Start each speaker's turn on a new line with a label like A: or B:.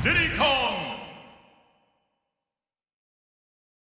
A: Diddy Kong!